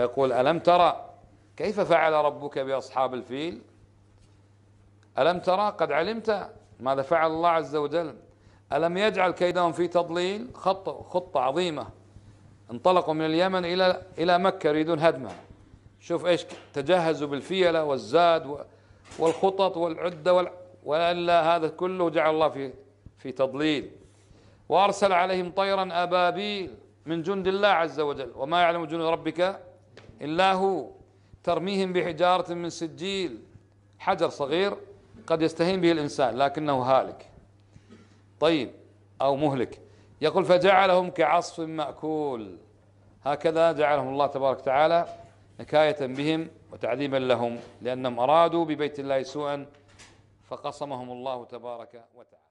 فيقول ألم ترى كيف فعل ربك بأصحاب الفيل؟ ألم ترى قد علمت ماذا فعل الله عز وجل. ألم يجعل كيدهم في تضليل؟ خطة, خطة عظيمة. انطلقوا من اليمن إلى إلى مكة يريدون هدمها. شوف إيش تجهزوا بالفيلة والزاد والخطط والعدة وال... وإلا هذا كله جعل الله في في تضليل. وأرسل عليهم طيرا أبابيل من جند الله عز وجل. وما يعلم جنود ربك إلا هو ترميهم بحجارة من سجيل. حجر صغير قد يستهين به الإنسان لكنه هالك. طيب أو مهلك. يقول فجعلهم كعصف مأكول. هكذا جعلهم الله تبارك وتعالى نكاية بهم وتعذيبا لهم لأنهم أرادوا ببيت الله سوءا فقصمهم الله تبارك وتعالى.